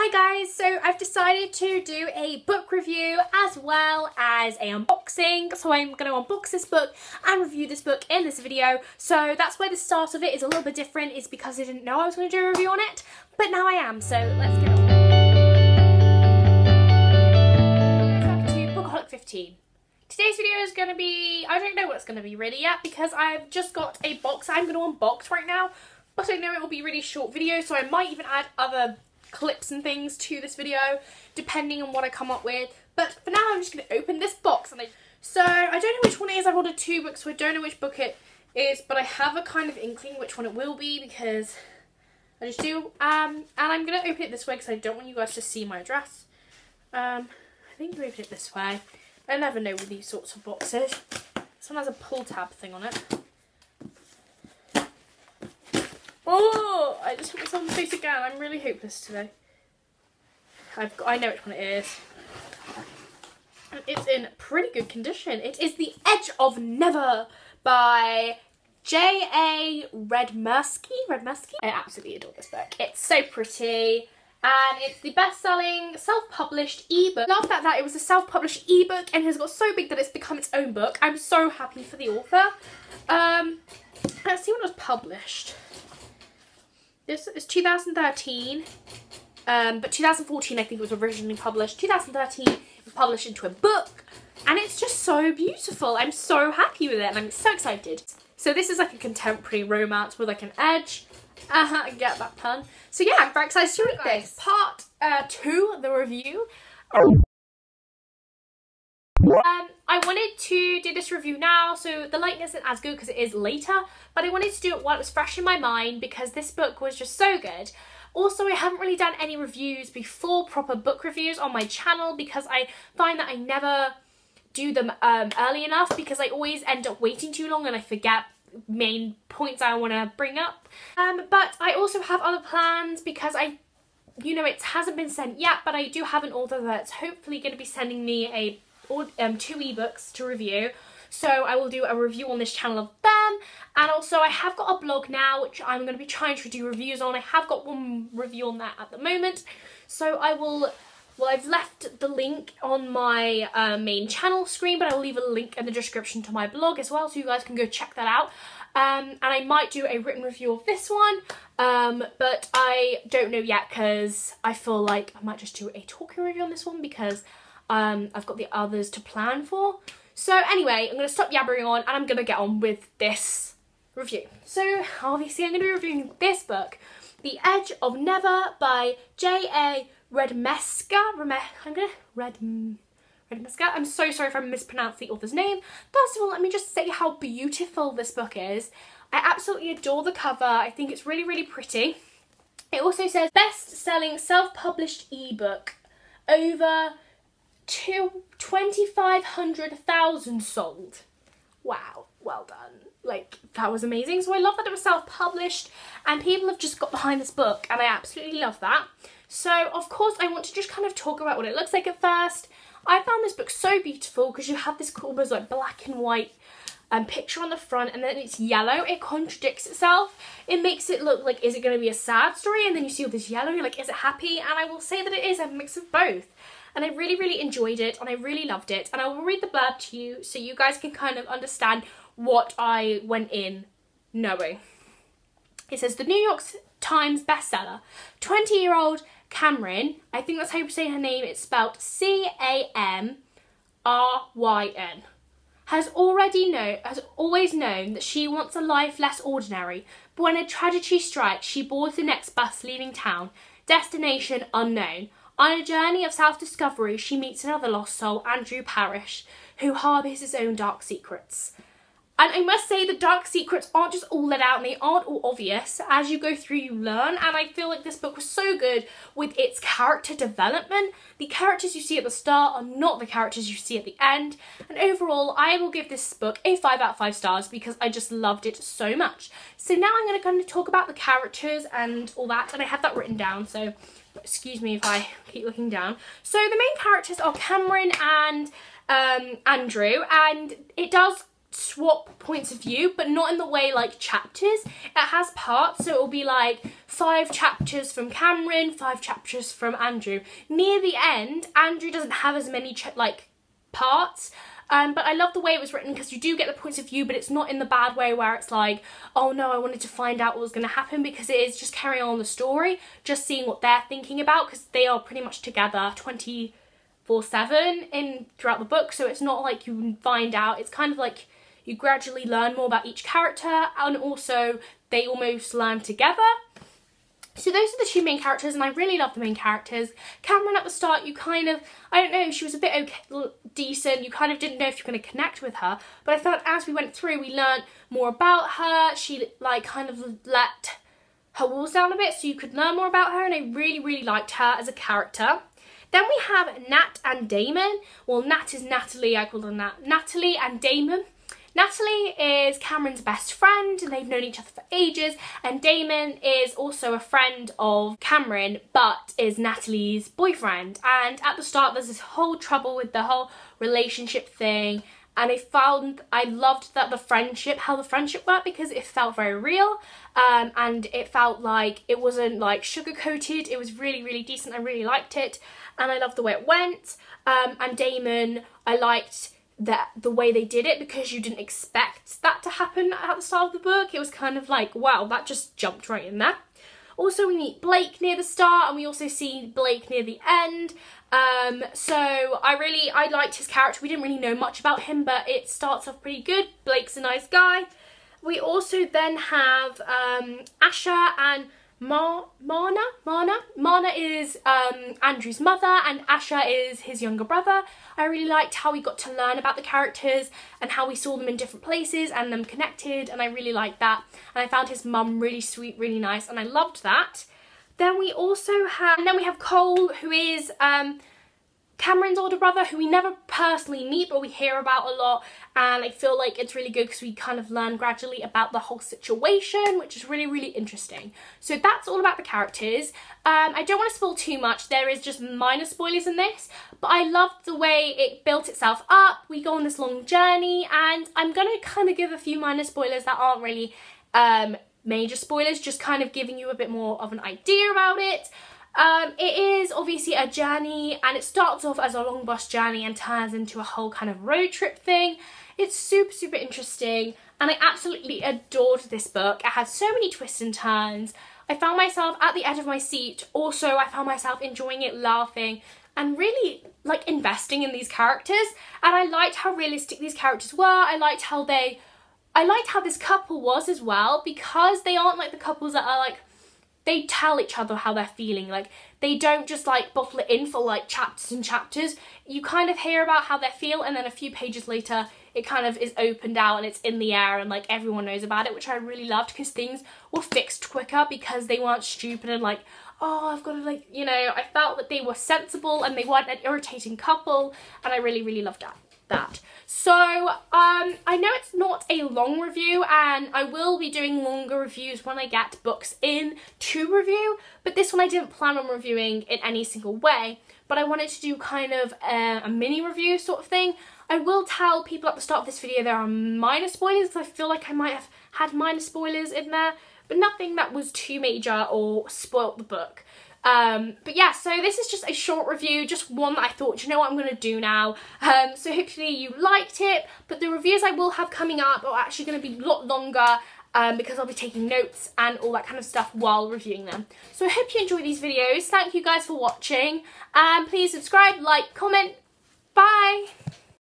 Hi guys, so I've decided to do a book review as well as a unboxing. So I'm going to unbox this book and review this book in this video. So that's why the start of it is a little bit different. It's because I didn't know I was going to do a review on it, but now I am. So let's get on. Back to Bookaholic 15. Today's video is going to be, I don't know what it's going to be really yet because I've just got a box I'm going to unbox right now. But I know it will be a really short video so I might even add other clips and things to this video depending on what I come up with. But for now I'm just going to open this box and I so I don't know which one it is. I've ordered two books so I don't know which book it is but I have a kind of inkling which one it will be because I just do um and I'm going to open it this way because I don't want you guys to see my address. Um I think you open it this way. I never know with these sorts of boxes. This one has a pull tab thing on it Oh, I just hit myself in the face again. I'm really hopeless today. I've got, I know which one it is. And it's in pretty good condition. It is The Edge of Never by J.A. Redmerski. Redmerski? I absolutely adore this book. It's so pretty. And it's the best-selling self-published ebook. Love that, that it was a self-published ebook and has got so big that it's become its own book. I'm so happy for the author. Um, let's see when it was published. This is 2013, um, but 2014 I think it was originally published. 2013 it was published into a book, and it's just so beautiful. I'm so happy with it, and I'm so excited. So this is like a contemporary romance with like an edge. Uh -huh, I get that pun. So yeah, I'm very excited to read this. Part uh, two, the review. Um, I wanted to do this review now, so the likeness isn't as good because it is later, but I wanted to do it while it was fresh in my mind because this book was just so good. Also, I haven't really done any reviews before, proper book reviews on my channel because I find that I never do them um, early enough because I always end up waiting too long and I forget main points I want to bring up. Um, but I also have other plans because I, you know, it hasn't been sent yet, but I do have an author that's hopefully going to be sending me a um, two ebooks to review. So I will do a review on this channel of them. And also I have got a blog now, which I'm going to be trying to do reviews on. I have got one review on that at the moment. So I will, well I've left the link on my uh, main channel screen, but I will leave a link in the description to my blog as well. So you guys can go check that out. Um, and I might do a written review of this one, um, but I don't know yet because I feel like I might just do a talking review on this one because um, I've got the others to plan for. So anyway, I'm going to stop yabbering on and I'm going to get on with this review. So obviously I'm going to be reviewing this book, The Edge of Never by J.A. Redmeska. Rem I'm going to... Red... Redmeska. I'm so sorry if I mispronounced the author's name. First of all, let me just say how beautiful this book is. I absolutely adore the cover. I think it's really, really pretty. It also says best-selling self-published ebook over to 2,500,000 sold. Wow, well done. Like, that was amazing. So I love that it was self-published and people have just got behind this book and I absolutely love that. So, of course, I want to just kind of talk about what it looks like at first. I found this book so beautiful because you have this almost like black and white um, picture on the front and then it's yellow. It contradicts itself. It makes it look like, is it going to be a sad story? And then you see all this yellow, you're like, is it happy? And I will say that it is a mix of both and I really, really enjoyed it and I really loved it. And I will read the blurb to you so you guys can kind of understand what I went in knowing. It says, the New York Times bestseller, 20-year-old Cameron, I think that's how you say her name, it's spelled C-A-M-R-Y-N, has already known, has always known that she wants a life less ordinary, but when a tragedy strikes, she boards the next bus leaving town, destination unknown. On a journey of self-discovery, she meets another lost soul, Andrew Parrish, who harbours his own dark secrets. And I must say the dark secrets aren't just all let out and they aren't all obvious. As you go through, you learn. And I feel like this book was so good with its character development. The characters you see at the start are not the characters you see at the end. And overall, I will give this book a 5 out of 5 stars because I just loved it so much. So now I'm going to kind of talk about the characters and all that. And I have that written down. So excuse me if I keep looking down. So the main characters are Cameron and um, Andrew. And it does swap points of view, but not in the way like chapters. It has parts, so it'll be like five chapters from Cameron, five chapters from Andrew. Near the end, Andrew doesn't have as many like parts. Um, but I love the way it was written because you do get the points of view, but it's not in the bad way where it's like, oh no, I wanted to find out what was going to happen because it is just carrying on the story, just seeing what they're thinking about because they are pretty much together 24 7 in throughout the book. So it's not like you find out, it's kind of like you gradually learn more about each character and also they almost learn together. So those are the two main characters and I really love the main characters. Cameron at the start, you kind of, I don't know, she was a bit okay, decent. You kind of didn't know if you're going to connect with her. But I felt as we went through, we learned more about her. She like kind of let her walls down a bit so you could learn more about her and I really, really liked her as a character. Then we have Nat and Damon. Well, Nat is Natalie, I call her Nat. Natalie and Damon. Natalie is Cameron's best friend and they've known each other for ages and Damon is also a friend of Cameron but is Natalie's boyfriend. And at the start there's this whole trouble with the whole relationship thing and I found I loved that the friendship how the friendship worked because it felt very real um, and it felt like it wasn't like sugar coated it was really really decent. I really liked it and I loved the way it went. Um, and Damon I liked that the way they did it because you didn't expect that to happen at the start of the book. It was kind of like, wow, that just jumped right in there. Also, we meet Blake near the start and we also see Blake near the end. Um, so I really, I liked his character. We didn't really know much about him, but it starts off pretty good. Blake's a nice guy. We also then have um, Asher and Ma Marna? Marna? Marna is um, Andrew's mother and Asher is his younger brother. I really liked how we got to learn about the characters and how we saw them in different places and them connected and I really liked that. And I found his mum really sweet, really nice and I loved that. Then we also have, and then we have Cole who is um, Cameron's older brother, who we never personally meet, but we hear about a lot, and I feel like it's really good because we kind of learn gradually about the whole situation, which is really, really interesting. So that's all about the characters. Um, I don't want to spoil too much, there is just minor spoilers in this, but I loved the way it built itself up. We go on this long journey, and I'm going to kind of give a few minor spoilers that aren't really um, major spoilers, just kind of giving you a bit more of an idea about it. Um, it is obviously a journey and it starts off as a long bus journey and turns into a whole kind of road trip thing. It's super, super interesting and I absolutely adored this book. It had so many twists and turns. I found myself at the edge of my seat. Also, I found myself enjoying it, laughing and really like investing in these characters. And I liked how realistic these characters were. I liked how they, I liked how this couple was as well because they aren't like the couples that are like they tell each other how they're feeling. Like they don't just like bottle it in for like chapters and chapters. You kind of hear about how they feel and then a few pages later it kind of is opened out and it's in the air and like everyone knows about it, which I really loved because things were fixed quicker because they weren't stupid and like, oh, I've got to like, you know, I felt that they were sensible and they weren't an irritating couple and I really, really loved that that. So um, I know it's not a long review and I will be doing longer reviews when I get books in to review, but this one I didn't plan on reviewing in any single way, but I wanted to do kind of a, a mini review sort of thing. I will tell people at the start of this video there are minor spoilers I feel like I might have had minor spoilers in there, but nothing that was too major or spoilt the book. Um, but yeah, so this is just a short review, just one that I thought, you know what I'm going to do now. Um, so hopefully you liked it, but the reviews I will have coming up are actually going to be a lot longer um, because I'll be taking notes and all that kind of stuff while reviewing them. So I hope you enjoy these videos. Thank you guys for watching. And please subscribe, like, comment. Bye!